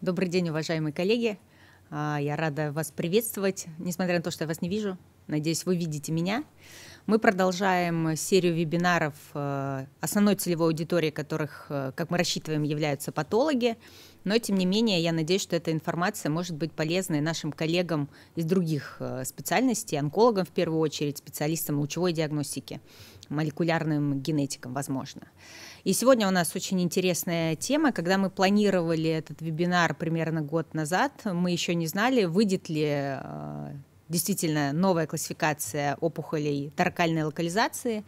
Добрый день, уважаемые коллеги. А, я рада вас приветствовать, несмотря на то, что я вас не вижу. Надеюсь, вы видите меня. Мы продолжаем серию вебинаров э, основной целевой аудитории, которых, э, как мы рассчитываем, являются патологи. Но, тем не менее, я надеюсь, что эта информация может быть полезной нашим коллегам из других э, специальностей, онкологам в первую очередь, специалистам лучевой диагностики, молекулярным генетикам, возможно. И сегодня у нас очень интересная тема. Когда мы планировали этот вебинар примерно год назад, мы еще не знали, выйдет ли э, действительно новая классификация опухолей торакальной локализации.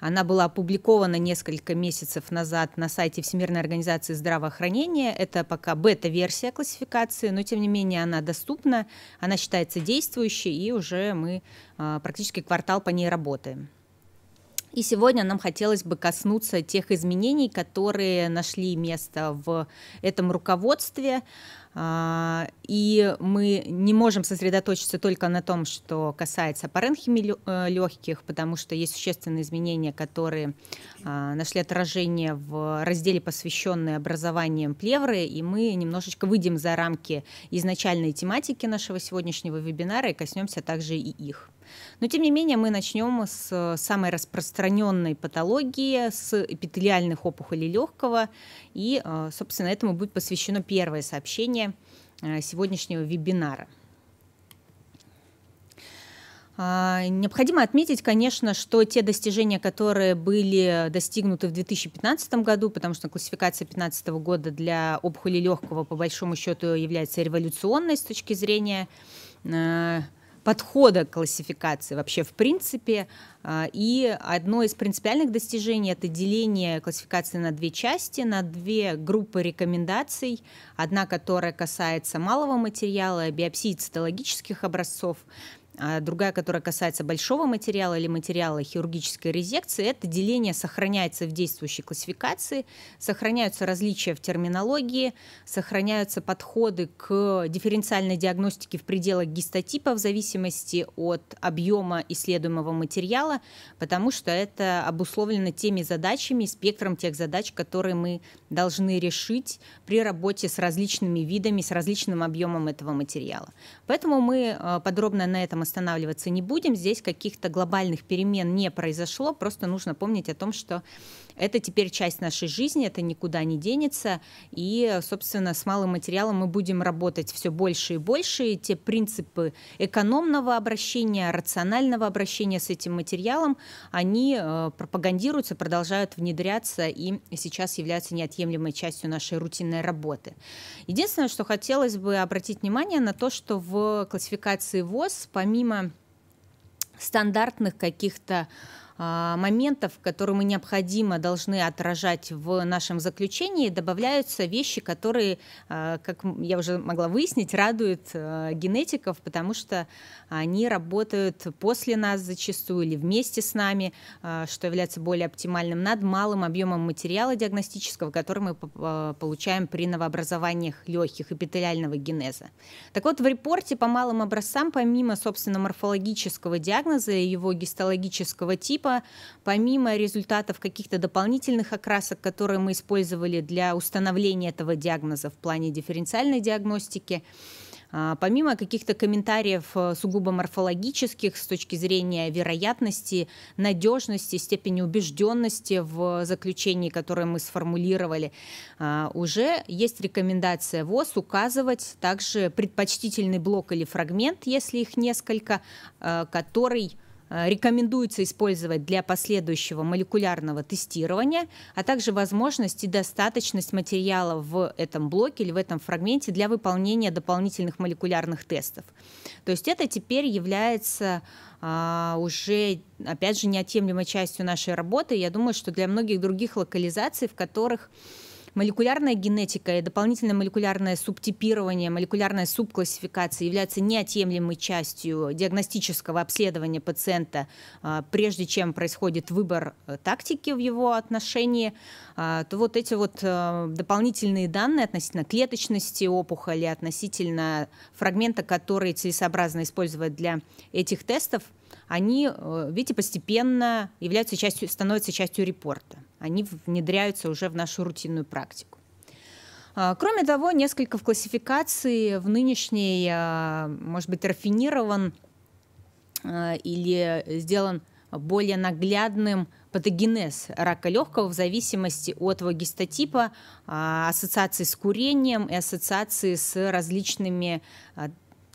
Она была опубликована несколько месяцев назад на сайте Всемирной организации здравоохранения. Это пока бета-версия классификации, но тем не менее она доступна, она считается действующей, и уже мы э, практически квартал по ней работаем. И сегодня нам хотелось бы коснуться тех изменений, которые нашли место в этом руководстве. А, и мы не можем сосредоточиться только на том, что касается паренхимии э, легких, потому что есть существенные изменения, которые а, нашли отражение в разделе, посвященный образованием плевры, и мы немножечко выйдем за рамки изначальной тематики нашего сегодняшнего вебинара и коснемся также и их. Но, тем не менее, мы начнем с самой распространенной патологии, с эпителиальных опухолей легкого. И, э, собственно, этому будет посвящено первое сообщение э, сегодняшнего вебинара. А, необходимо отметить, конечно, что те достижения, которые были достигнуты в 2015 году, потому что классификация 2015 года для опухоли легкого по большому счету является революционной с точки зрения э, подхода к классификации вообще в принципе. А, и одно из принципиальных достижений – это деление классификации на две части, на две группы рекомендаций. Одна, которая касается малого материала, биопсии цитологических образцов, а другая, которая касается большого материала или материала хирургической резекции, это деление сохраняется в действующей классификации, сохраняются различия в терминологии, сохраняются подходы к дифференциальной диагностике в пределах гистотипа в зависимости от объема исследуемого материала, потому что это обусловлено теми задачами, спектром тех задач, которые мы должны решить при работе с различными видами, с различным объемом этого материала. Поэтому мы э, подробно на этом останавливаться не будем. Здесь каких-то глобальных перемен не произошло. Просто нужно помнить о том, что это теперь часть нашей жизни, это никуда не денется. И, собственно, с малым материалом мы будем работать все больше и больше. И те принципы экономного обращения, рационального обращения с этим материалом, они э, пропагандируются, продолжают внедряться и сейчас являются неотъемлемой частью нашей рутинной работы. Единственное, что хотелось бы обратить внимание на то, что в классификации ВОЗ, помимо стандартных каких-то моментов, которые мы необходимо должны отражать в нашем заключении, добавляются вещи, которые, а, как я уже могла выяснить, радуют а, генетиков, потому что они работают после нас зачастую или вместе с нами, что является более оптимальным, над малым объемом материала диагностического, который мы получаем при новообразованиях легких эпителиального генеза. Так вот, в репорте по малым образцам, помимо, собственно, морфологического диагноза и его гистологического типа, типа, помимо результатов каких-то дополнительных окрасок, которые мы использовали для установления этого диагноза в плане дифференциальной диагностики, а, Помимо каких-то комментариев э, сугубо морфологических с точки зрения вероятности, надежности, степени убежденности в заключении, которое мы сформулировали, а, уже есть рекомендация ВОЗ указывать также предпочтительный блок или фрагмент, если их несколько, э, который рекомендуется использовать для последующего молекулярного тестирования, а также возможность и достаточность материала в этом блоке или в этом фрагменте для выполнения дополнительных молекулярных тестов. То есть это теперь является а, уже, опять же, неотъемлемой частью нашей работы. Я думаю, что для многих других локализаций, в которых молекулярная генетика и дополнительное молекулярное субтипирование, молекулярная субклассификация являются неотъемлемой частью диагностического обследования пациента, а, прежде чем происходит выбор э, тактики в его отношении, а, то вот эти вот э, дополнительные данные относительно клеточности опухоли, относительно фрагмента, который целесообразно использовать для этих тестов, они, э, видите, постепенно являются частью, становятся частью репорта они внедряются уже в нашу рутинную практику. А, кроме того, несколько в классификации в нынешней, а, может быть, рафинирован а, или сделан более наглядным патогенез рака легкого в зависимости от его гистотипа, ассоциации с курением и ассоциации с различными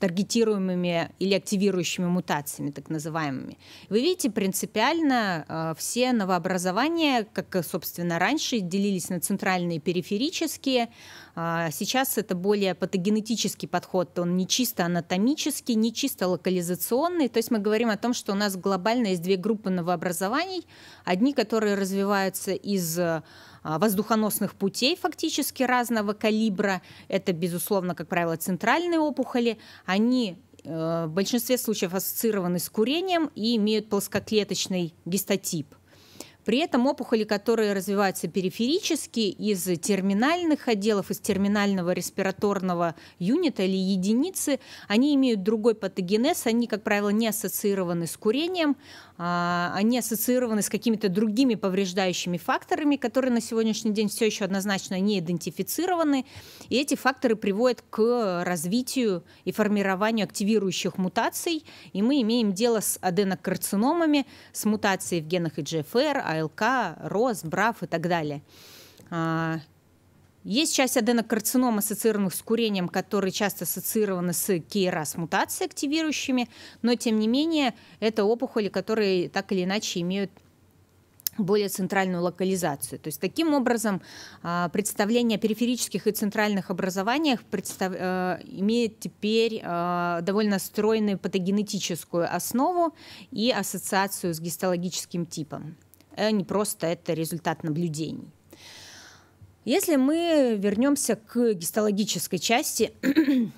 таргетируемыми или активирующими мутациями, так называемыми. Вы видите, принципиально э, все новообразования, как, собственно, раньше, делились на центральные и периферические. Э, сейчас это более патогенетический подход, он не чисто анатомический, не чисто локализационный. То есть мы говорим о том, что у нас глобально есть две группы новообразований. Одни, которые развиваются из а, воздухоносных путей фактически разного калибра. Это, безусловно, как правило, центральные опухоли. Они э, в большинстве случаев ассоциированы с курением и имеют плоскоклеточный гистотип – при этом опухоли, которые развиваются периферически из терминальных отделов, из терминального респираторного юнита или единицы, они имеют другой патогенез, они, как правило, не ассоциированы с курением, а, они ассоциированы с какими-то другими повреждающими факторами, которые на сегодняшний день все еще однозначно не идентифицированы. И эти факторы приводят к развитию и формированию активирующих мутаций. И мы имеем дело с аденокарциномами, с мутацией в генах EGFR, АЛК, РОС, БРАФ и так далее. Есть часть аденокарцином, ассоциированных с курением, которые часто ассоциированы с KRAS мутацией активирующими, но тем не менее это опухоли, которые так или иначе имеют более центральную локализацию. То есть таким образом а, представление о периферических и центральных образованиях представ... Э, имеет теперь а, довольно стройную патогенетическую основу и ассоциацию с гистологическим типом. А не просто это результат наблюдений. Если мы вернемся к гистологической части,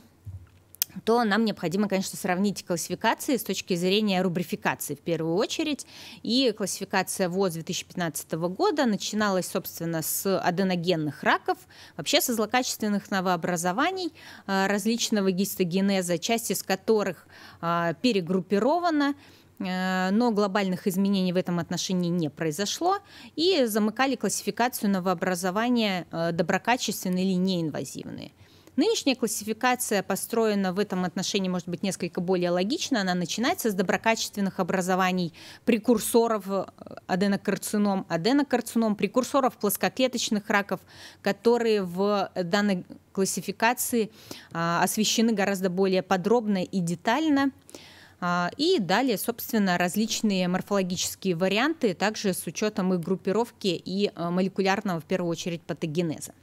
то нам необходимо, конечно, сравнить классификации с точки зрения рубрификации в первую очередь. И классификация ВОЗ 2015 года начиналась, собственно, с аденогенных раков, вообще со злокачественных новообразований а, различного гистогенеза, часть из которых а, перегруппирована но глобальных изменений в этом отношении не произошло, и замыкали классификацию новообразования э, доброкачественные или неинвазивные. Нынешняя классификация построена в этом отношении, может быть, несколько более логично. Она начинается с доброкачественных образований прекурсоров э, аденокарцином, аденокарцином, прекурсоров плоскоклеточных раков, которые в данной классификации освещены гораздо более подробно и детально. А, и далее, собственно, различные морфологические варианты, также с учетом их группировки и э, молекулярного, в первую очередь, патогенеза.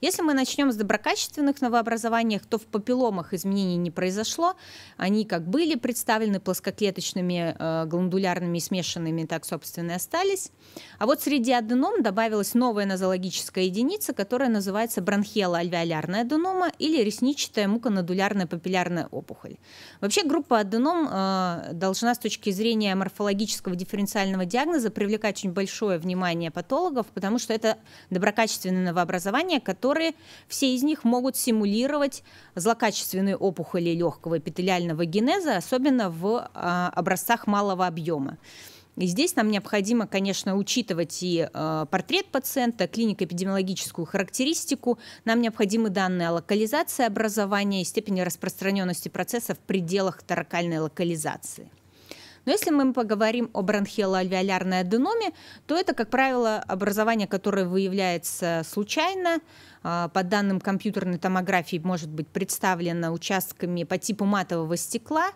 Если мы начнем с доброкачественных новообразований, то в папилломах изменений не произошло. Они как были представлены плоскоклеточными, э, гландулярными и смешанными, так, собственно, и остались. А вот среди аденом добавилась новая нозологическая единица, которая называется бронхиало-альвеолярная аденома или ресничатая муконодулярная папиллярная опухоль. Вообще группа аденом э, должна с точки зрения морфологического дифференциального диагноза привлекать очень большое внимание патологов, потому что это доброкачественное новообразование, которое которые все из них могут симулировать злокачественные опухоли легкого эпителиального генеза, особенно в а, образцах малого объема. И здесь нам необходимо, конечно, учитывать и э, портрет пациента, клинико-эпидемиологическую характеристику. Нам необходимы данные о локализации образования и степени распространенности процесса в пределах таракальной локализации. Но если мы поговорим о бронхиолоальвеолярной аденоме, то это, как правило, образование, которое выявляется случайно, а, по данным компьютерной томографии может быть представлено участками по типу матового стекла,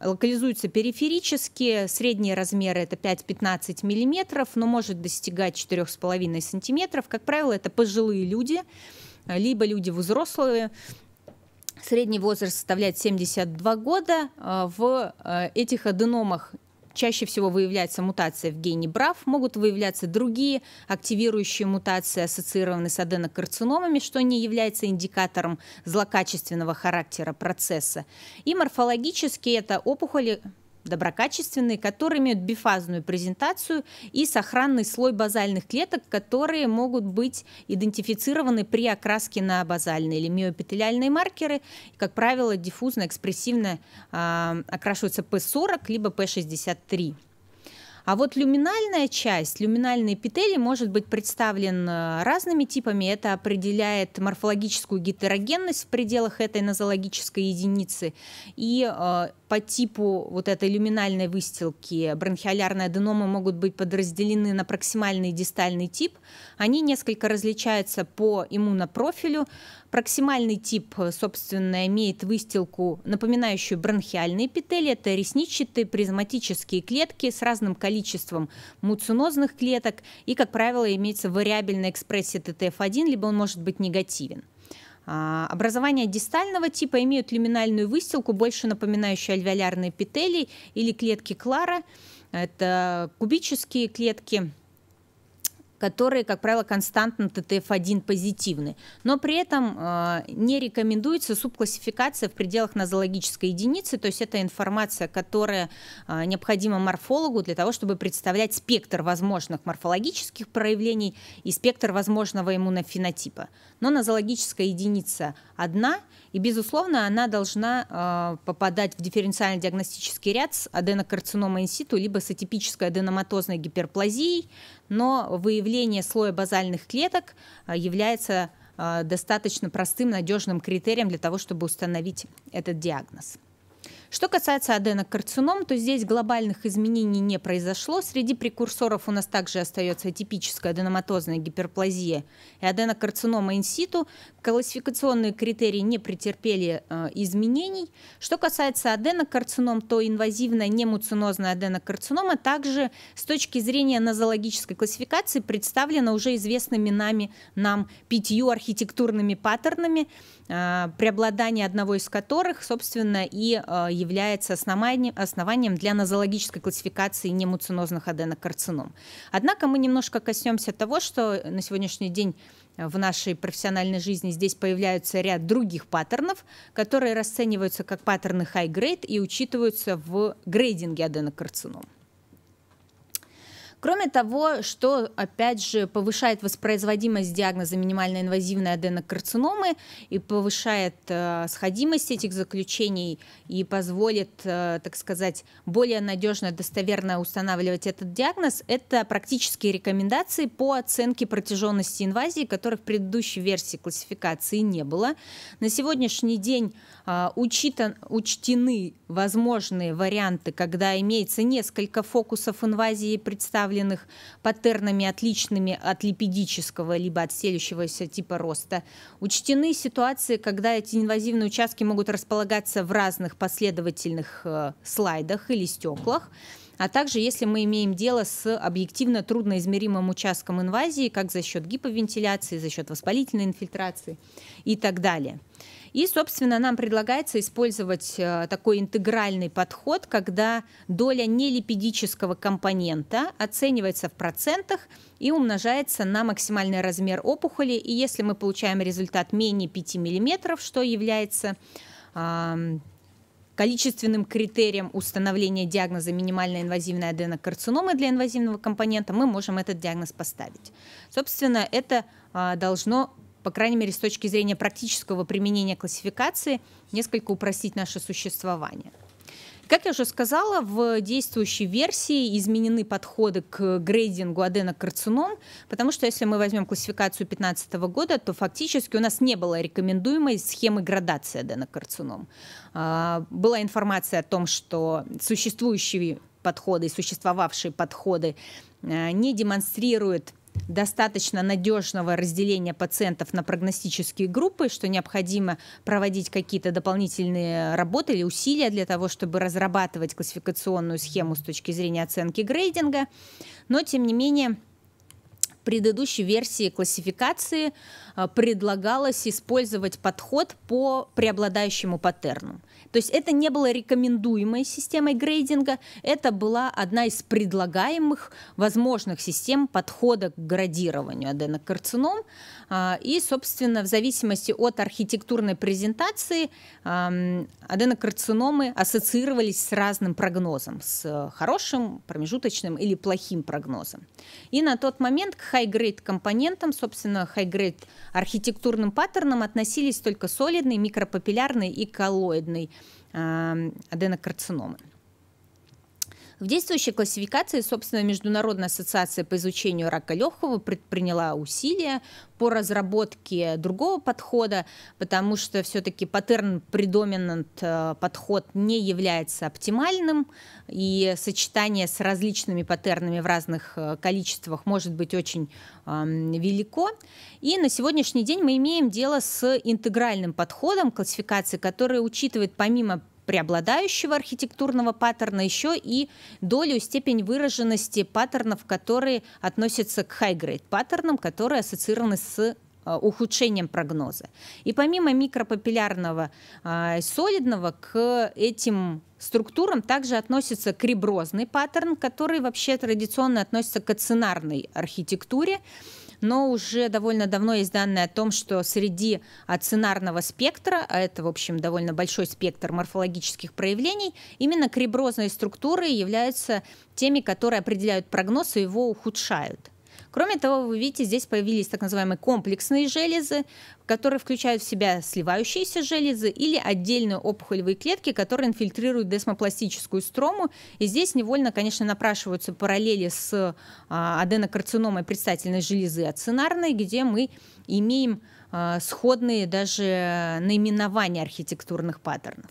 локализуется периферически, средние размеры это 5-15 мм, но может достигать 4,5 см. Как правило, это пожилые люди, либо люди взрослые, Средний возраст составляет 72 года. А, в а, этих аденомах чаще всего выявляется мутация в гене БРАФ, могут выявляться другие активирующие мутации, ассоциированные с аденокарциномами, что не является индикатором злокачественного характера процесса. И морфологически это опухоли доброкачественные, которые имеют бифазную презентацию и сохранный слой базальных клеток, которые могут быть идентифицированы при окраске на базальные или миоэпителиальные маркеры. Как правило, диффузно, экспрессивно э, окрашиваются P40 либо P63. А вот люминальная часть, люминальный эпителий может быть представлен э, разными типами. Это определяет морфологическую гетерогенность в пределах этой нозологической единицы. И э, по типу вот этой люминальной выстилки бронхиолярные аденомы могут быть подразделены на проксимальный и дистальный тип. Они несколько различаются по иммунопрофилю. Проксимальный тип, собственно, имеет выстилку, напоминающую бронхиальные эпители. Это ресничатые призматические клетки с разным количеством муцинозных клеток. И, как правило, имеется вариабельная экспрессия ТТФ1, либо он может быть негативен. А, образования дистального типа имеют люминальную выстилку, больше напоминающую альвеолярные эпителий или клетки Клара. Это кубические клетки которые, как правило, константно ТТФ1 позитивны. Но при этом э, не рекомендуется субклассификация в пределах нозологической единицы, то есть это информация, которая э, необходима морфологу для того, чтобы представлять спектр возможных морфологических проявлений и спектр возможного иммунофенотипа. Но нозологическая единица одна, и, безусловно, она должна э, попадать в дифференциально-диагностический ряд с аденокарциномой инситу, либо с атипической аденоматозной гиперплазией, но выявление слоя базальных клеток а, является а, достаточно простым, надежным критерием для того, чтобы установить этот диагноз. Что касается аденокарцином, то здесь глобальных изменений не произошло. Среди прекурсоров у нас также остается типическая аденоматозная гиперплазия и аденокарцинома инситу. Классификационные критерии не претерпели э, изменений. Что касается аденокарцином, то инвазивная немуцинозная аденокарцинома также с точки зрения нозологической классификации представлена уже известными нами нам пятью архитектурными паттернами, э, преобладание одного из которых, собственно, и э, является основанием, основанием для нозологической классификации немуцинозных аденокарцином. Однако мы немножко коснемся того, что на сегодняшний день в нашей профессиональной жизни здесь появляются ряд других паттернов, которые расцениваются как паттерны high-grade и учитываются в грейдинге аденокарцином. Кроме того, что, опять же, повышает воспроизводимость диагноза минимально инвазивной аденокарциномы и повышает э, сходимость этих заключений и позволит, э, так сказать, более надежно, достоверно устанавливать этот диагноз, это практические рекомендации по оценке протяженности инвазии, которых в предыдущей версии классификации не было. На сегодняшний день э, учитан, учтены возможные варианты, когда имеется несколько фокусов инвазии представленных представленных паттернами, отличными от липидического либо от селющегося типа роста. Учтены ситуации, когда эти инвазивные участки могут располагаться в разных последовательных э, слайдах или стеклах а также если мы имеем дело с объективно трудноизмеримым участком инвазии, как за счет гиповентиляции, за счет воспалительной инфильтрации и так далее. И, собственно, нам предлагается использовать э, такой интегральный подход, когда доля нелипидического компонента оценивается в процентах и умножается на максимальный размер опухоли. И если мы получаем результат менее 5 мм, что является количественным критерием установления диагноза минимальной инвазивной аденокарциномы для инвазивного компонента, мы можем этот диагноз поставить. Собственно, это а, должно по крайней мере, с точки зрения практического применения классификации, несколько упростить наше существование. Как я уже сказала, в действующей версии изменены подходы к грейдингу аденокарцином, потому что если мы возьмем классификацию 2015 года, то фактически у нас не было рекомендуемой схемы градации аденокарцином. А, была информация о том, что существующие подходы, существовавшие подходы а, не демонстрируют достаточно надежного разделения пациентов на прогностические группы, что необходимо проводить какие-то дополнительные работы или усилия для того, чтобы разрабатывать классификационную схему с точки зрения оценки грейдинга. Но, тем не менее, предыдущей версии классификации а, предлагалось использовать подход по преобладающему паттерну. То есть это не было рекомендуемой системой грейдинга, это была одна из предлагаемых возможных систем подхода к градированию аденокарцином. А, и, собственно, в зависимости от архитектурной презентации аденокарциномы ассоциировались с разным прогнозом, с хорошим, промежуточным или плохим прогнозом. И на тот момент к high-grade компонентам, собственно, high-grade архитектурным паттернам относились только солидный, микропапиллярный и коллоидный аденокарциномы. В действующей классификации, собственно, Международная ассоциация по изучению рака легкого предприняла усилия по разработке другого подхода, потому что все-таки паттерн предоминант э, подход не является оптимальным, и сочетание с различными паттернами в разных э, количествах может быть очень э, велико. И на сегодняшний день мы имеем дело с интегральным подходом классификации, который учитывает помимо преобладающего архитектурного паттерна, еще и долю, степень выраженности паттернов, которые относятся к high-grade паттернам, которые ассоциированы с а, ухудшением прогноза. И помимо микропапиллярного э, солидного, к этим структурам также относится криброзный паттерн, который вообще традиционно относится к ацинарной архитектуре но уже довольно давно есть данные о том, что среди ацинарного спектра, а это, в общем, довольно большой спектр морфологических проявлений, именно криброзные структуры являются теми, которые определяют прогноз и его ухудшают. Кроме того, вы видите, здесь появились так называемые комплексные железы, которые включают в себя сливающиеся железы или отдельные опухолевые клетки, которые инфильтрируют десмопластическую строму. И здесь невольно, конечно, напрашиваются параллели с а, аденокарциномой предстательной железы ацинарной, где мы имеем а, сходные даже наименования архитектурных паттернов.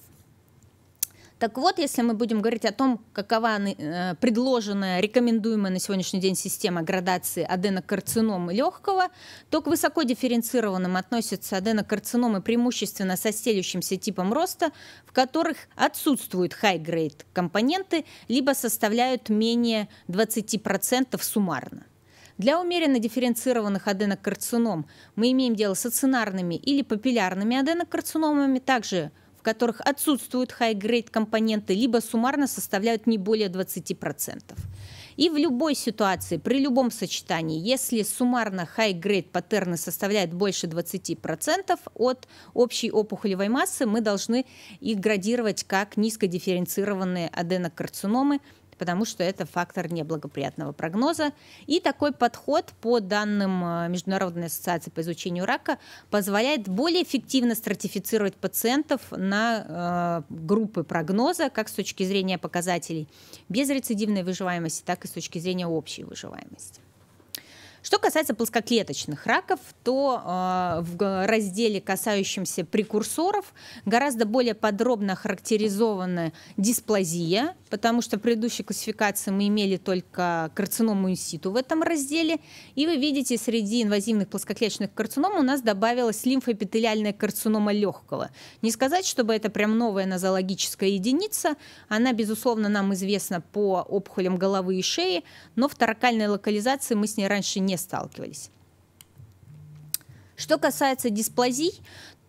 Так вот, если мы будем говорить о том, какова э, предложенная, рекомендуемая на сегодняшний день система градации аденокарциномы легкого, то к высоко дифференцированным относятся аденокарциномы преимущественно со стелющимся типом роста, в которых отсутствуют high-grade компоненты, либо составляют менее 20% суммарно. Для умеренно дифференцированных аденокарцином мы имеем дело с ацинарными или папиллярными аденокарциномами, также которых отсутствуют high-grade компоненты, либо суммарно составляют не более 20%. И в любой ситуации, при любом сочетании, если суммарно high-grade паттерны составляют больше 20% от общей опухолевой массы, мы должны их градировать как низкодифференцированные аденокарциномы, потому что это фактор неблагоприятного прогноза. И такой подход по данным э, Международной ассоциации по изучению рака позволяет более эффективно стратифицировать пациентов на э, группы прогноза, как с точки зрения показателей безрецидивной выживаемости, так и с точки зрения общей выживаемости. Что касается плоскоклеточных раков, то э, в разделе, касающемся прекурсоров, гораздо более подробно характеризована дисплазия, потому что в предыдущей классификации мы имели только карциному инситу в этом разделе. И вы видите, среди инвазивных плоскоклеточных карцином у нас добавилась лимфоэпителиальная карцинома легкого. Не сказать, чтобы это прям новая нозологическая единица. Она, безусловно, нам известна по опухолям головы и шеи, но в торакальной локализации мы с ней раньше не сталкивались. Что касается дисплазий,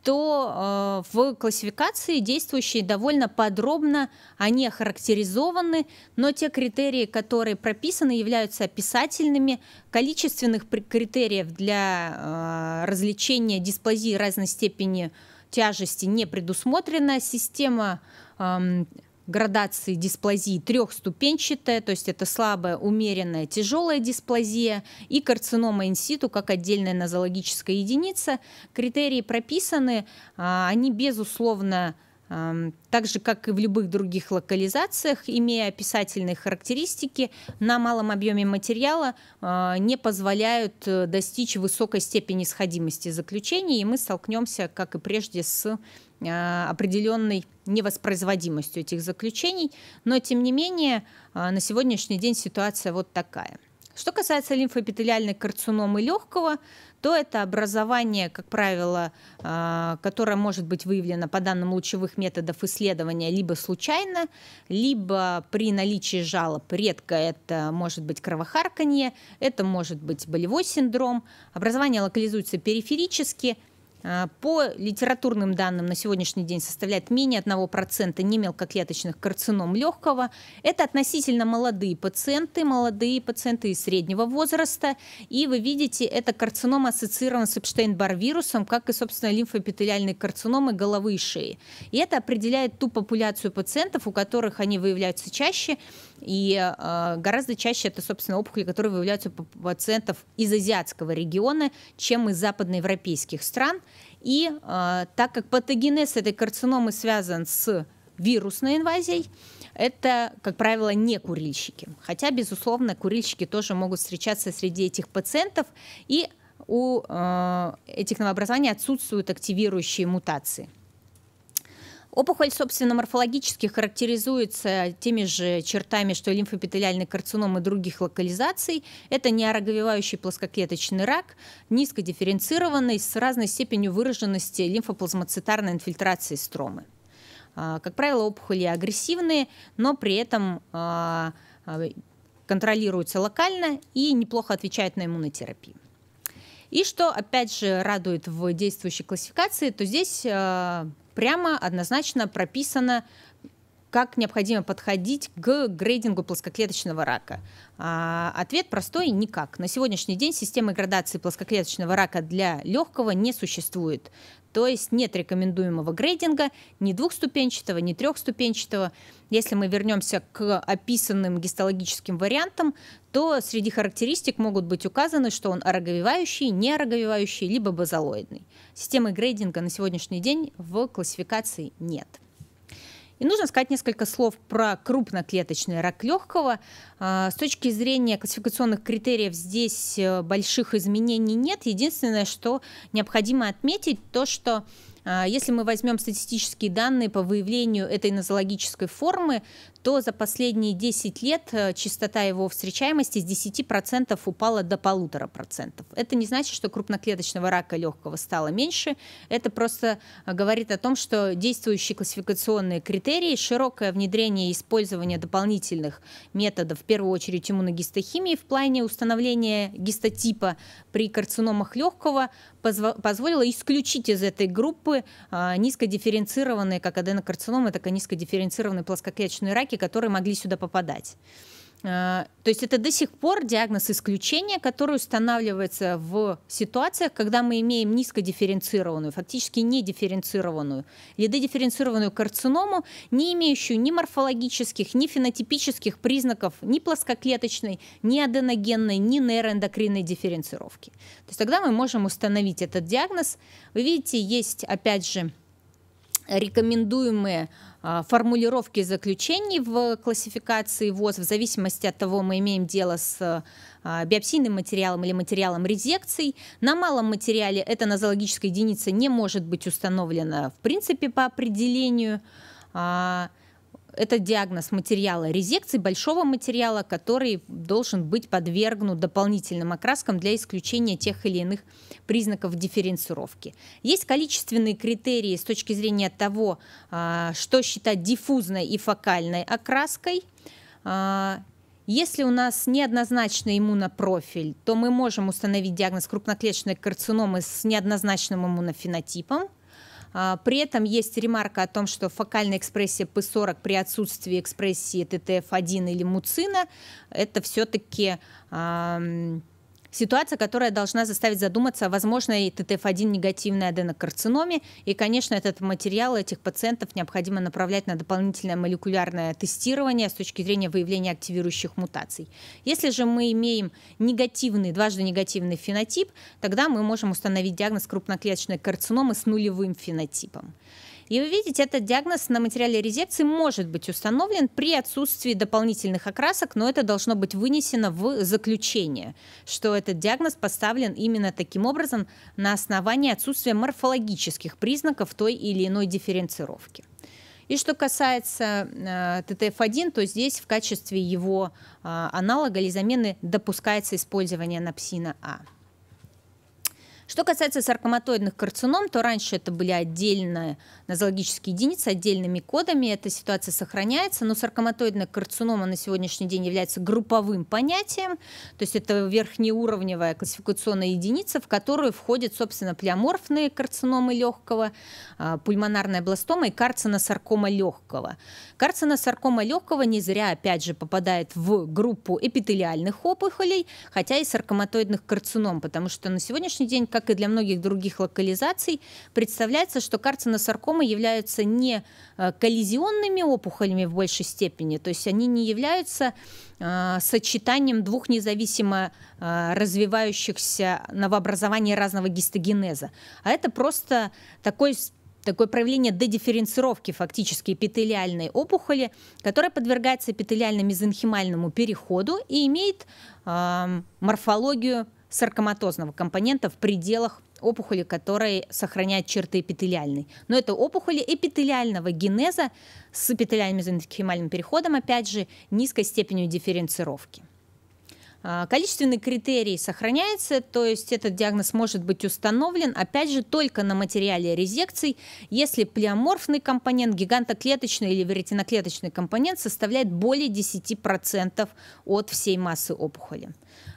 то э, в классификации действующие довольно подробно они охарактеризованы, но те критерии, которые прописаны, являются описательными. Количественных критериев для э, различения дисплазии разной степени тяжести не предусмотрена. Система э, градации дисплазии трехступенчатая, то есть это слабая, умеренная, тяжелая дисплазия и карцинома инситу как отдельная нозологическая единица. Критерии прописаны, а, они безусловно так же, как и в любых других локализациях, имея описательные характеристики, на малом объеме материала а, не позволяют э, достичь высокой степени сходимости заключений, и мы столкнемся, как и прежде, с а, определенной невоспроизводимостью этих заключений. Но, тем не менее, а, на сегодняшний день ситуация вот такая. Что касается лимфоэпителиальной карциномы легкого, то это образование, как правило, а, которое может быть выявлено по данным лучевых методов исследования либо случайно, либо при наличии жалоб. Редко это может быть кровохарканье, это может быть болевой синдром. Образование локализуется периферически, а, по литературным данным на сегодняшний день составляет менее 1% немелкоклеточных карцином легкого. Это относительно молодые пациенты, молодые пациенты из среднего возраста. И вы видите, это карцином ассоциирован с Эпштейн-Бар вирусом, как и, собственно, лимфоэпителиальные карциномы головы и шеи. И это определяет ту популяцию пациентов, у которых они выявляются чаще. И э, гораздо чаще это, собственно, опухоли, которые выявляются у пациентов из азиатского региона, чем из западноевропейских стран. И э, так как патогенез этой карциномы связан с вирусной инвазией, это, как правило, не курильщики. Хотя, безусловно, курильщики тоже могут встречаться среди этих пациентов, и у э, этих новообразований отсутствуют активирующие мутации. Опухоль, собственно, морфологически характеризуется теми же чертами, что лимфоэпителиальный карцином и других локализаций. Это неороговевающий плоскоклеточный рак, низкодифференцированный, с разной степенью выраженности лимфоплазмоцитарной инфильтрации стромы. А, как правило, опухоли агрессивные, но при этом а, а, контролируются локально и неплохо отвечают на иммунотерапию. И что, опять же, радует в действующей классификации, то здесь прямо однозначно прописано, как необходимо подходить к грейдингу плоскоклеточного рака. А, ответ простой – никак. На сегодняшний день системы градации плоскоклеточного рака для легкого не существует. То есть нет рекомендуемого грейдинга ни двухступенчатого, ни трехступенчатого. Если мы вернемся к описанным гистологическим вариантам, то среди характеристик могут быть указаны, что он ороговевающий, неороговевающий, либо базалоидный. Системы грейдинга на сегодняшний день в классификации нет. И нужно сказать несколько слов про крупноклеточный рак легкого. А, с точки зрения классификационных критериев здесь э, больших изменений нет. Единственное, что необходимо отметить, то, что а, если мы возьмем статистические данные по выявлению этой нозологической формы, то за последние 10 лет э, частота его встречаемости с 10% упала до 1,5%. Это не значит, что крупноклеточного рака легкого стало меньше. Это просто э, говорит о том, что действующие классификационные критерии, широкое внедрение и использование дополнительных методов, в первую очередь иммуногистохимии в плане установления гистотипа при карциномах легкого, позволило исключить из этой группы а, низкодифференцированные, как аденокарциномы, так и низкодифференцированные плоскоклеточные раки, которые могли сюда попадать. А, то есть это до сих пор диагноз исключения, который устанавливается в ситуациях, когда мы имеем низкодифференцированную, фактически недифференцированную или дедифференцированную карциному, не имеющую ни морфологических, ни фенотипических признаков ни плоскоклеточной, ни аденогенной, ни нейроэндокринной дифференцировки. То есть тогда мы можем установить этот диагноз. Вы видите, есть опять же рекомендуемые а, формулировки заключений в классификации ВОЗ, в зависимости от того, мы имеем дело с а, биопсийным материалом или материалом резекций. На малом материале эта нозологическая единица не может быть установлена в принципе по определению. Это диагноз материала резекции, большого материала, который должен быть подвергнут дополнительным окраскам для исключения тех или иных признаков дифференцировки. Есть количественные критерии с точки зрения того, а, что считать диффузной и фокальной окраской. А, если у нас неоднозначный иммунопрофиль, то мы можем установить диагноз крупноклеточной карциномы с неоднозначным иммунофенотипом. А, при этом есть ремарка о том, что фокальная экспрессия P40 при отсутствии экспрессии ТТФ1 или муцина – это все-таки Ситуация, которая должна заставить задуматься о возможной ТТФ-1 негативной аденокарциноме. И, конечно, этот материал этих пациентов необходимо направлять на дополнительное молекулярное тестирование с точки зрения выявления активирующих мутаций. Если же мы имеем негативный, дважды негативный фенотип, тогда мы можем установить диагноз крупноклеточной карциномы с нулевым фенотипом. И вы видите, этот диагноз на материале резекции может быть установлен при отсутствии дополнительных окрасок, но это должно быть вынесено в заключение, что этот диагноз поставлен именно таким образом на основании отсутствия морфологических признаков той или иной дифференцировки. И что касается э, ТТФ-1, то здесь в качестве его э, аналога или замены допускается использование напсина А. Что касается саркоматоидных карцином, то раньше это были отдельные нозологические единицы, отдельными кодами. Эта ситуация сохраняется, но саркоматоидная карцинома на сегодняшний день является групповым понятием, то есть это верхнеуровневая классификационная единица, в которую входят, собственно, плеоморфные карциномы легкого, а, пульмонарная бластома и карциносаркома легкого. Карциносаркома легкого не зря, опять же, попадает в группу эпителиальных опухолей, хотя и саркоматоидных карцином, потому что на сегодняшний день, как и для многих других локализаций, представляется, что карциносаркомы являются не э, коллизионными опухолями в большей степени, то есть они не являются э, сочетанием двух независимо э, развивающихся новообразований разного гистогенеза, а это просто такой такое проявление дедифференцировки фактически эпителиальной опухоли, которая подвергается эпителиально-мезенхимальному переходу и имеет э, морфологию саркоматозного компонента в пределах опухоли, которая сохраняет черты эпителиальной. Но это опухоли эпителиального генеза с эпителиально-мезенхимальным переходом, опять же, низкой степенью дифференцировки. А, количественный критерий сохраняется, то есть этот диагноз может быть установлен, опять же, только на материале резекций, если плеоморфный компонент, гигантоклеточный или веретиноклеточный компонент составляет более 10% от всей массы опухоли.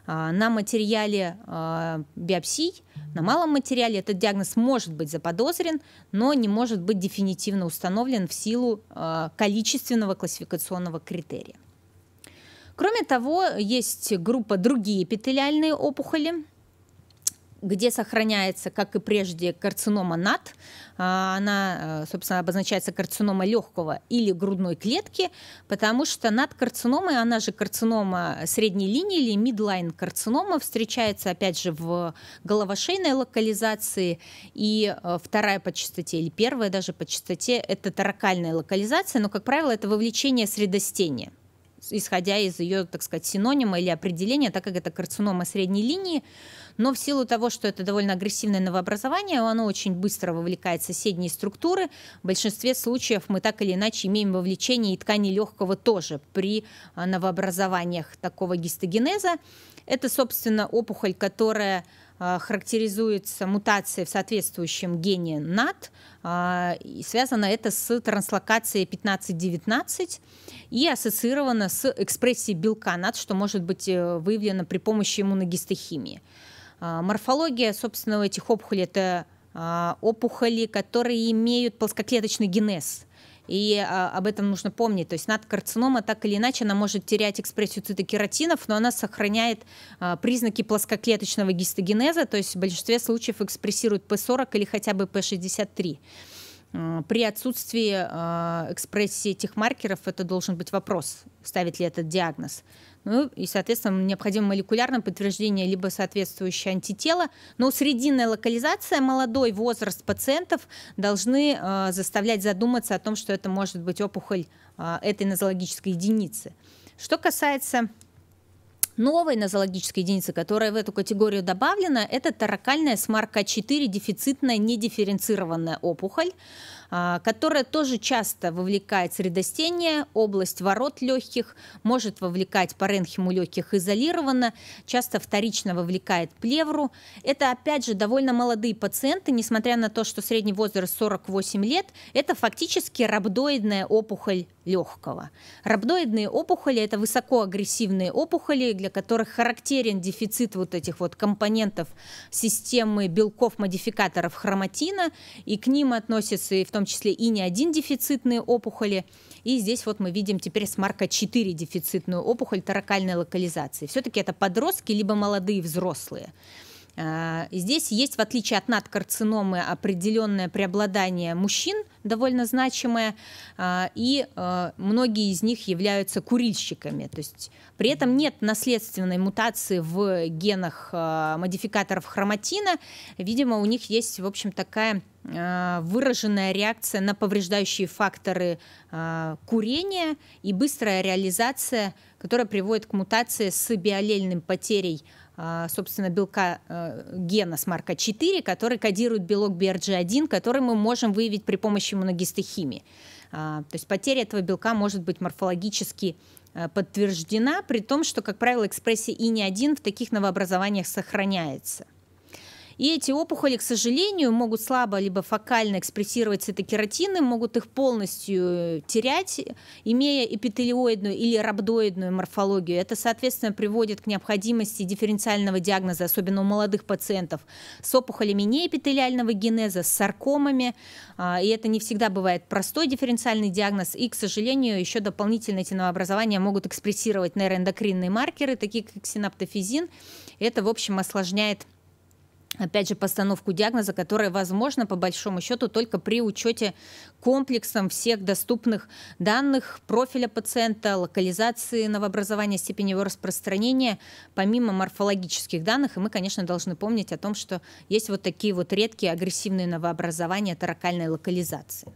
А, на материале а, биопсий, на малом материале этот диагноз может быть заподозрен, но не может быть дефинитивно установлен в силу количественного классификационного критерия. Кроме того, есть группа другие эпителиальные опухоли, где сохраняется, как и прежде, карцинома НАТ. А, она, э, собственно, обозначается карцинома легкого или грудной клетки, потому что НАТ-карцинома, она же карцинома средней линии или мидлайн карцинома, встречается, опять же, в головошейной локализации. И э, вторая по частоте, или первая даже по частоте, это таракальная локализация, но, как правило, это вовлечение средостения исходя из ее, так сказать, синонима или определения, так как это карцинома средней линии. Но в силу того, что это довольно агрессивное новообразование, оно очень быстро вовлекает соседние структуры. В большинстве случаев мы так или иначе имеем вовлечение и ткани легкого тоже при а, новообразованиях такого гистогенеза. Это, собственно, опухоль, которая характеризуется мутацией в соответствующем гене НАТ. А, и связано это с транслокацией 15-19 и ассоциировано с экспрессией белка НАТ, что может быть э, выявлено при помощи иммуногистохимии. Морфология, собственно, этих опухолей – это опухоли, которые имеют плоскоклеточный генез – и а, об этом нужно помнить. То есть надкарцинома так или иначе она может терять экспрессию цитокератинов, но она сохраняет а, признаки плоскоклеточного гистогенеза, то есть в большинстве случаев экспрессирует P40 или хотя бы P63. При отсутствии э, экспрессии этих маркеров это должен быть вопрос, ставит ли этот диагноз. Ну и, соответственно, необходимо молекулярное подтверждение либо соответствующее антитело. Но срединная локализация, молодой возраст пациентов должны э, заставлять задуматься о том, что это может быть опухоль э, этой нозологической единицы. Что касается новой нозологической единицы, которая в эту категорию добавлена, это таракальная смарка 4 дефицитная недифференцированная опухоль. А, которая тоже часто вовлекает средостение, область ворот легких, может вовлекать паренхиму легких изолированно, часто вторично вовлекает плевру. Это, опять же, довольно молодые пациенты, несмотря на то, что средний возраст 48 лет, это фактически рhabdoидная опухоль легкого. Рhabdoидные опухоли – это высокоагрессивные опухоли, для которых характерен дефицит вот этих вот компонентов системы белков-модификаторов хроматина, и к ним относятся и в том том числе и не один дефицитные опухоли. И здесь вот мы видим теперь с марка 4 дефицитную опухоль таракальной локализации. Все-таки это подростки, либо молодые взрослые. А, здесь есть, в отличие от надкарциномы, определенное преобладание мужчин, довольно значимое, а, и а, многие из них являются курильщиками. То есть при этом нет наследственной мутации в генах модификаторов хроматина. Видимо, у них есть, в общем, такая выраженная реакция на повреждающие факторы курения и быстрая реализация, которая приводит к мутации с биолельным потерей а, собственно, белка э, гена с марка 4, который кодирует белок BRG1, который мы можем выявить при помощи иммуногистохимии. То есть потеря этого белка может быть морфологически э, подтверждена, при том, что, как правило, экспрессия ИНИ-1 в таких новообразованиях сохраняется. И эти опухоли, к сожалению, могут слабо либо фокально экспрессировать цитокератины, могут их полностью э, терять, имея эпителиоидную или рhabдоидную морфологию. Это, соответственно, приводит к необходимости дифференциального диагноза, особенно у молодых пациентов, с опухолями неэпителиального генеза, с саркомами. А, и это не всегда бывает простой дифференциальный диагноз. И, к сожалению, еще дополнительно эти новообразования могут экспрессировать нейроэндокринные маркеры, такие как синаптофизин. Это, в общем, осложняет опять же, постановку диагноза, которая возможна, по большому счету, только при учете комплексом всех доступных данных профиля пациента, локализации новообразования, степени его распространения, помимо морфологических данных. И мы, конечно, должны помнить о том, что есть вот такие вот редкие агрессивные новообразования таракальной локализации.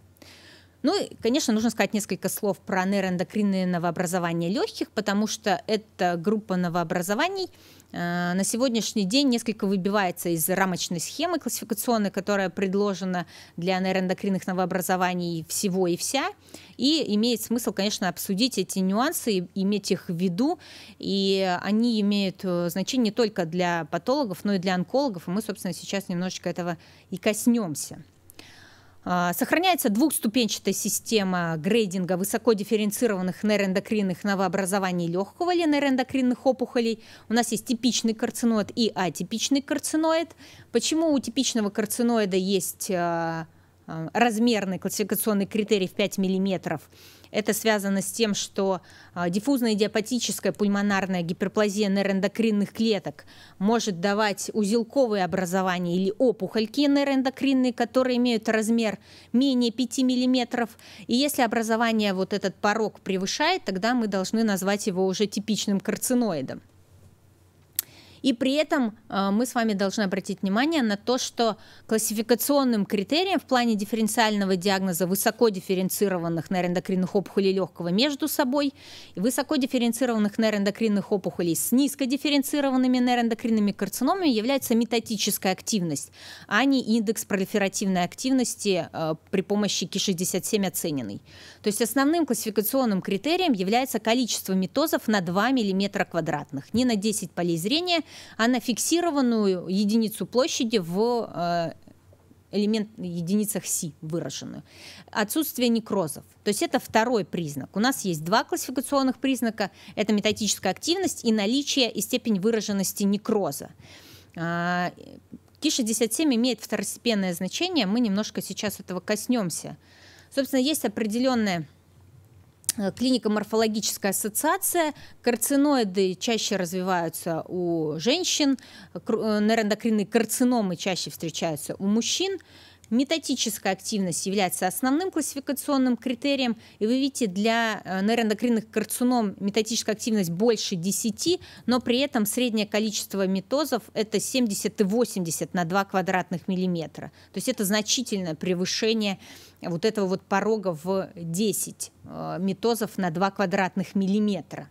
Ну и, конечно, нужно сказать несколько слов про нейроэндокринные новообразования легких, потому что эта группа новообразований э, на сегодняшний день несколько выбивается из рамочной схемы классификационной, которая предложена для нейроэндокринных новообразований всего и вся. И имеет смысл, конечно, обсудить эти нюансы, иметь их в виду. И они имеют э, значение не только для патологов, но и для онкологов. И мы, собственно, сейчас немножечко этого и коснемся. А, сохраняется двухступенчатая система грейдинга высокодифференцированных нейроэндокринных новообразований легкого или нейроэндокринных опухолей. У нас есть типичный карциноид и атипичный карциноид. Почему у типичного карциноида есть а, а, размерный классификационный критерий в 5 миллиметров? Это связано с тем, что а, диффузная идиопатическая пульмонарная гиперплазия нейроэндокринных клеток может давать узелковые образования или опухольки нейроэндокринные, которые имеют размер менее 5 мм. И если образование вот этот порог превышает, тогда мы должны назвать его уже типичным карциноидом. И при этом э, мы с вами должны обратить внимание на то, что классификационным критерием в плане дифференциального диагноза высоко дифференцированных нейроэндокринных опухолей легкого между собой и высоко дифференцированных нейроэндокринных опухолей с низкодифференцированными нейроэндокринными карциномами является метатическая активность, а не индекс пролиферативной активности э, при помощи Ки-67 оцененный. То есть основным классификационным критерием является количество метозов на 2 мм квадратных, не на 10 полей зрения, а на фиксированную единицу площади в э, элемент единицах Си выраженную. Отсутствие некрозов. То есть это второй признак. У нас есть два классификационных признака. Это метатическая активность и наличие и степень выраженности некроза. А, Ки-67 имеет второстепенное значение. Мы немножко сейчас этого коснемся. Собственно, есть определенная Э, клинико-морфологическая ассоциация. Карциноиды чаще развиваются у женщин, э, нейроэндокринные карциномы чаще встречаются у мужчин. Метатическая активность является основным классификационным критерием. И вы видите, для э, нейроэндокринных карцином метатическая активность больше 10, но при этом среднее количество метозов это 70 и 80 на 2 квадратных миллиметра. То есть это значительное превышение вот этого вот порога в 10 э, метозов на 2 квадратных миллиметра.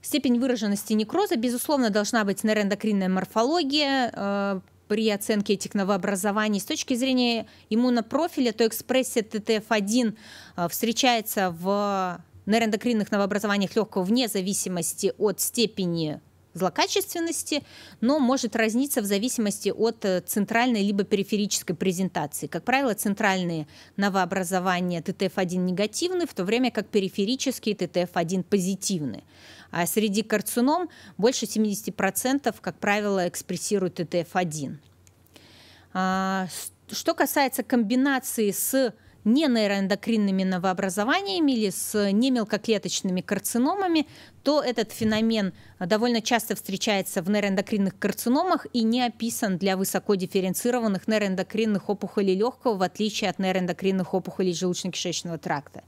Степень выраженности некроза, безусловно, должна быть нейроэндокринная морфология, э, при оценке этих новообразований. С точки зрения иммунопрофиля, то экспрессия ТТФ1 э, встречается в нейроэндокринных новообразованиях легкого вне зависимости от степени злокачественности, но может разниться в зависимости от э, центральной либо периферической презентации. Как правило, центральные новообразования ТТФ1 негативны, в то время как периферические ТТФ1 позитивны. А среди карцином больше 70%, как правило, экспрессируют ТТФ1. А, что касается комбинации с не нейроэндокринными новообразованиями или с немелкоклеточными карциномами, то этот феномен довольно часто встречается в нейроэндокринных карциномах и не описан для высокодифференцированных нейроэндокринных опухолей легкого, в отличие от нейроэндокринных опухолей желудочно-кишечного тракта.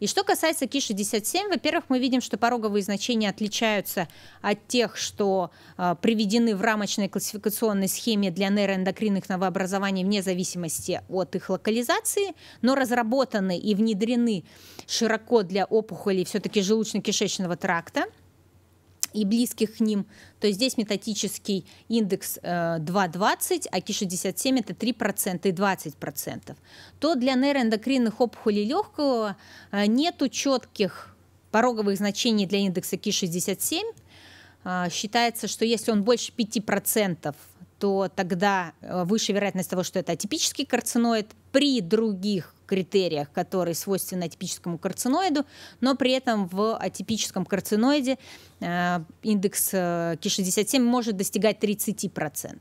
И что касается Ки-67, во-первых, мы видим, что пороговые значения отличаются от тех, что э, приведены в рамочной классификационной схеме для нейроэндокринных новообразований вне зависимости от их локализации, но разработаны и внедрены широко для опухолей все-таки желудочно-кишечного тракта и близких к ним, то здесь метатический индекс 2,20, э, а КИ-67 это 3% и 20%, то для нейроэндокринных опухолей легкого э, нету четких пороговых значений для индекса КИ-67. Э, считается, что если он больше 5%, то тогда выше вероятность того, что это атипический карциноид. При других критериях, которые свойственны атипическому карциноиду, но при этом в атипическом карциноиде э, индекс э, Ки-67 может достигать 30%.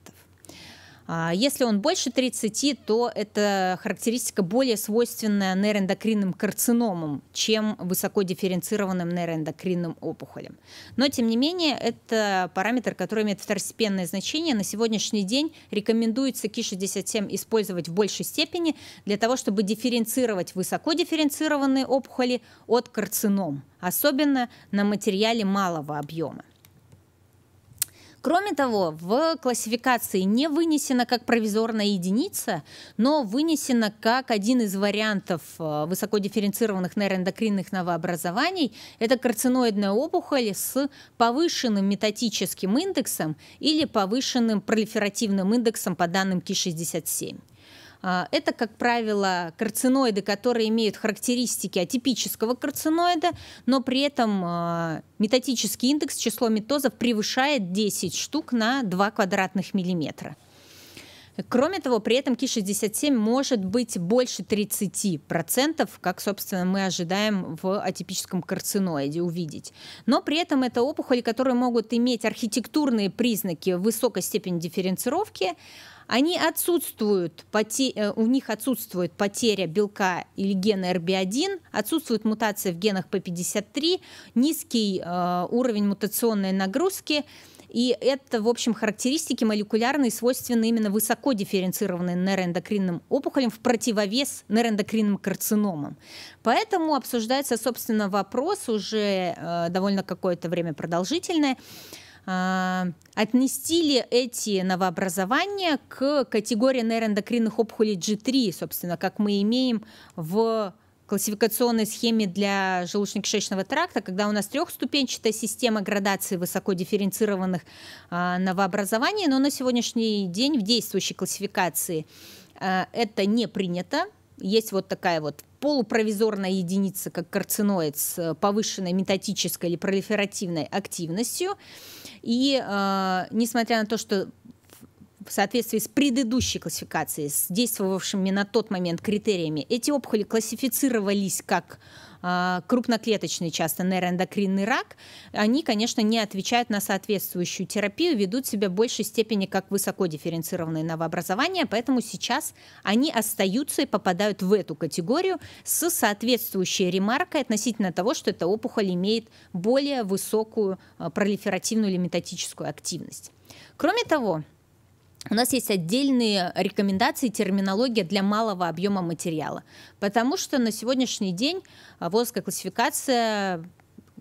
А если он больше 30, то это характеристика более свойственная нейроэндокринным карциномам, чем высоко дифференцированным нейроэндокринным опухолям. Но, тем не менее, это параметр, который имеет второстепенное значение. На сегодняшний день рекомендуется КИ-67 использовать в большей степени для того, чтобы дифференцировать высоко дифференцированные опухоли от карцином, особенно на материале малого объема. Кроме того, в классификации не вынесена как провизорная единица, но вынесена как один из вариантов э, высокодифференцированных нейроэндокринных новообразований. Это карциноидная опухоль с повышенным метатическим индексом или повышенным пролиферативным индексом по данным Ки-67. А, это, как правило, карциноиды, которые имеют характеристики атипического карциноида, но при этом а, метатический индекс, число метозов превышает 10 штук на 2 квадратных миллиметра. Кроме того, при этом Ки-67 может быть больше 30%, как, собственно, мы ожидаем в атипическом карциноиде увидеть. Но при этом это опухоли, которые могут иметь архитектурные признаки высокой степени дифференцировки, они отсутствуют, э, у них отсутствует потеря белка или гена RB1, отсутствует мутация в генах P53, низкий э, уровень мутационной нагрузки, и это, в общем, характеристики молекулярные, свойственны именно высоко дифференцированным нейроэндокринным опухолям в противовес нейроэндокринным карциномам. Поэтому обсуждается, собственно, вопрос уже э, довольно какое-то время продолжительное, отнести ли эти новообразования к категории нейроэндокринных опухолей G3, собственно, как мы имеем в классификационной схеме для желудочно-кишечного тракта, когда у нас трехступенчатая система градации высокодифференцированных э, новообразований, но на сегодняшний день в действующей классификации э, это не принято. Есть вот такая вот полупровизорная единица, как карциноид с повышенной метатической или пролиферативной активностью. И э, несмотря на то, что в соответствии с предыдущей классификацией, с действовавшими на тот момент критериями, эти опухоли классифицировались как крупноклеточный часто нейроэндокринный рак, они, конечно, не отвечают на соответствующую терапию, ведут себя в большей степени как высоко дифференцированные новообразования, поэтому сейчас они остаются и попадают в эту категорию с соответствующей ремаркой относительно того, что эта опухоль имеет более высокую а, пролиферативную или метатическую активность. Кроме того, у нас есть отдельные рекомендации, терминология для малого объема материала, потому что на сегодняшний день а, ВОЗовская классификация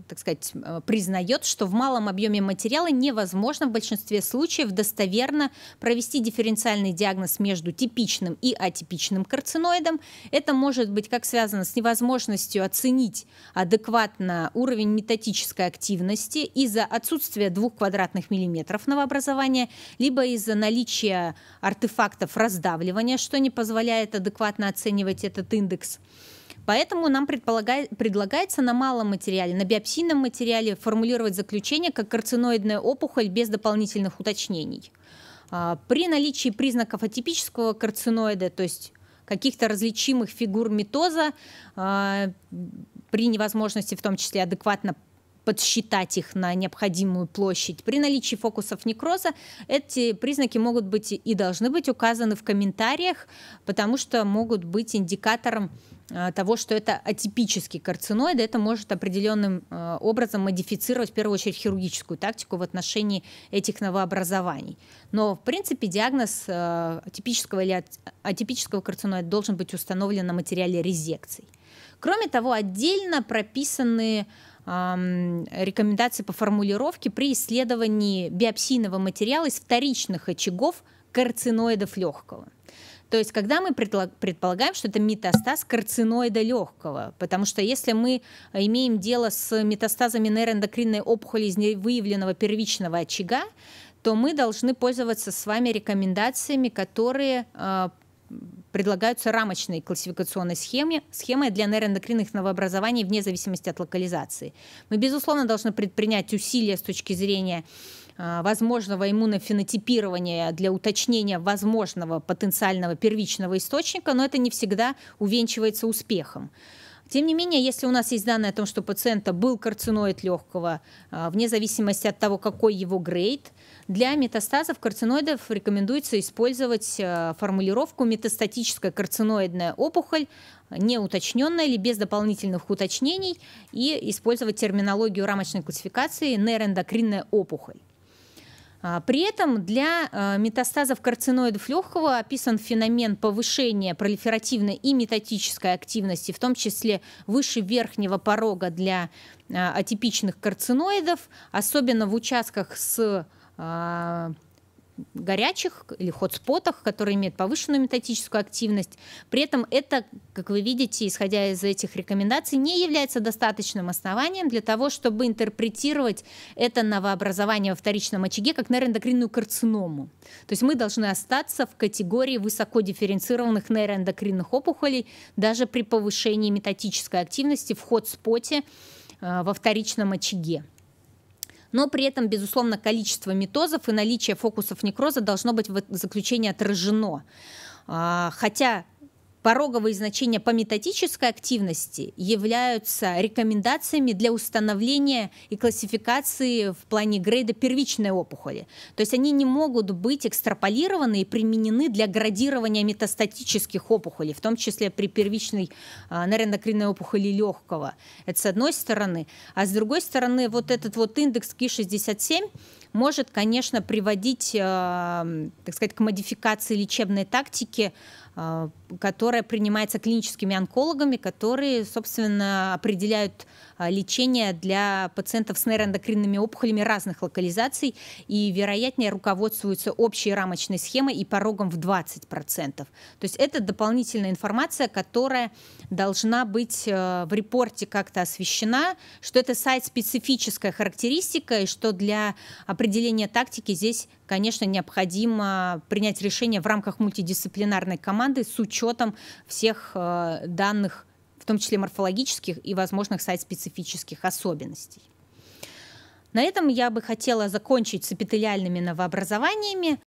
так сказать, э, признает, что в малом объеме материала невозможно в большинстве случаев достоверно провести дифференциальный диагноз между типичным и атипичным карциноидом. Это может быть как связано с невозможностью оценить адекватно уровень метатической активности из-за отсутствия двух квадратных миллиметров новообразования, либо из-за наличия артефактов раздавливания, что не позволяет адекватно оценивать этот индекс. Поэтому нам предлагается на малом материале, на биопсийном материале формулировать заключение как карциноидная опухоль без дополнительных уточнений. А, при наличии признаков атипического карциноида, то есть каких-то различимых фигур метоза, а, при невозможности в том числе адекватно подсчитать их на необходимую площадь. При наличии фокусов некроза эти признаки могут быть и должны быть указаны в комментариях, потому что могут быть индикатором э, того, что это атипический карциноид, это может определенным э, образом модифицировать, в первую очередь, хирургическую тактику в отношении этих новообразований. Но, в принципе, диагноз э, атипического или атипического карциноида должен быть установлен на материале резекций. Кроме того, отдельно прописаны рекомендации по формулировке при исследовании биопсийного материала из вторичных очагов карциноидов легкого. То есть, когда мы предполагаем, что это метастаз карциноида легкого, потому что если мы имеем дело с метастазами нейроэндокринной опухоли из невыявленного первичного очага, то мы должны пользоваться с вами рекомендациями, которые а, предлагаются рамочные классификационной схемы, схемы для нейроэндокринных новообразований вне зависимости от локализации. Мы, безусловно, должны предпринять усилия с точки зрения а, возможного иммунофенотипирования для уточнения возможного потенциального первичного источника, но это не всегда увенчивается успехом. Тем не менее, если у нас есть данные о том, что у пациента был карциноид легкого, а, вне зависимости от того, какой его грейд, для метастазов карциноидов рекомендуется использовать а, формулировку метастатическая карциноидная опухоль, не уточненная или без дополнительных уточнений, и использовать терминологию рамочной классификации нейроэндокринная опухоль. А, при этом для а, метастазов карциноидов легкого описан феномен повышения пролиферативной и метатической активности, в том числе выше верхнего порога для а, атипичных карциноидов, особенно в участках с горячих или хотспотах, которые имеют повышенную метатическую активность. При этом это, как вы видите, исходя из этих рекомендаций, не является достаточным основанием для того, чтобы интерпретировать это новообразование во вторичном очаге как нейроэндокринную карциному. То есть мы должны остаться в категории высоко дифференцированных нейроэндокринных опухолей даже при повышении метатической активности в хотспоте э, во вторичном очаге но при этом, безусловно, количество метозов и наличие фокусов некроза должно быть в заключении отражено. А, хотя Пороговые значения по методической активности являются рекомендациями для установления и классификации в плане грейда первичной опухоли. То есть они не могут быть экстраполированы и применены для градирования метастатических опухолей, в том числе при первичной а, нейроэндокринной опухоли легкого. Это с одной стороны. А с другой стороны, вот этот вот индекс КИ-67 может, конечно, приводить, а, так сказать, к модификации лечебной тактики которая принимается клиническими онкологами, которые, собственно, определяют а, лечение для пациентов с нейроэндокринными опухолями разных локализаций и, вероятнее, руководствуются общей рамочной схемой и порогом в 20%. То есть это дополнительная информация, которая должна быть э, в репорте как-то освещена, что это сайт-специфическая характеристика и что для определения тактики здесь, конечно, необходимо принять решение в рамках мультидисциплинарной команды с учетом всех э, данных в том числе морфологических и возможных сайт-специфических особенностей. На этом я бы хотела закончить с эпителиальными новообразованиями.